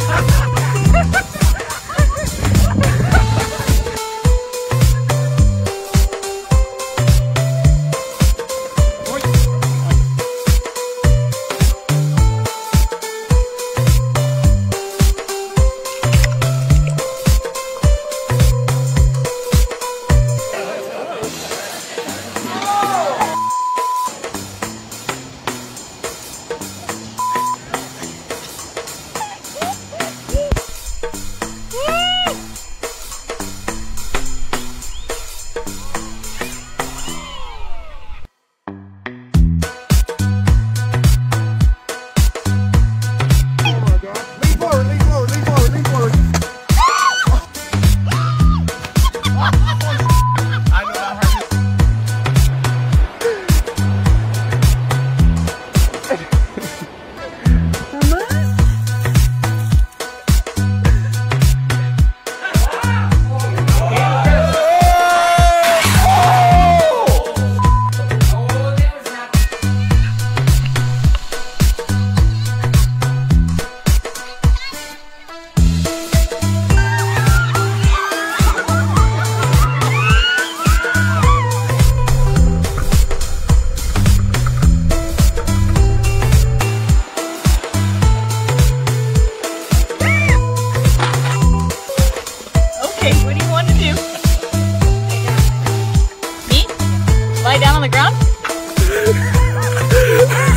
Ha ha ha! ground.